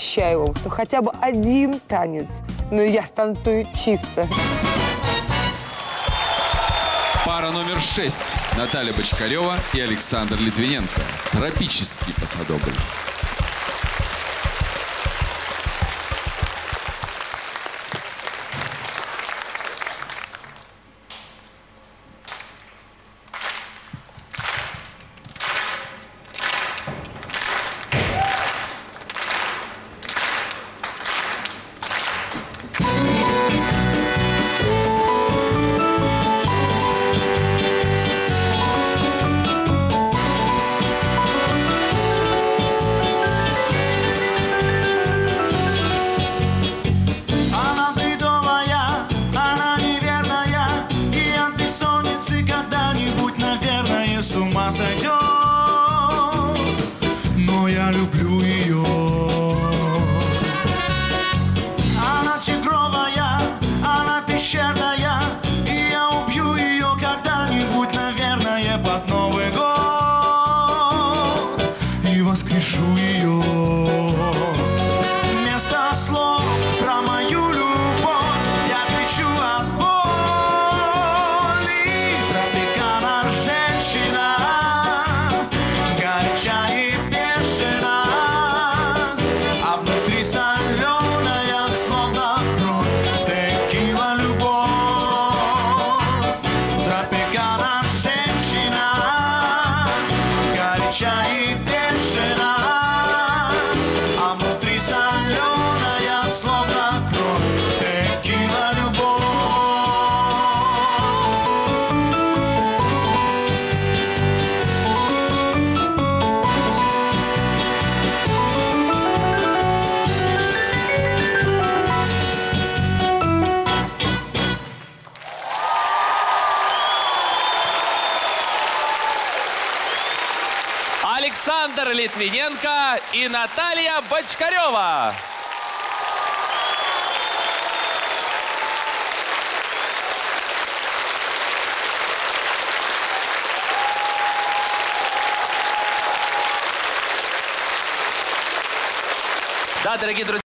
обещаю вам, что хотя бы один танец, но я станцую чисто. Пара номер шесть. Наталья Бочкарева и Александр Литвиненко. Тропический пасадобль. Люблю ее Она тигровая, она пещерная И я убью ее когда-нибудь, наверное, под Новый год. И воскрешу ее Александр Литвиненко и Наталья Бочкарева. Да, дорогие друзья.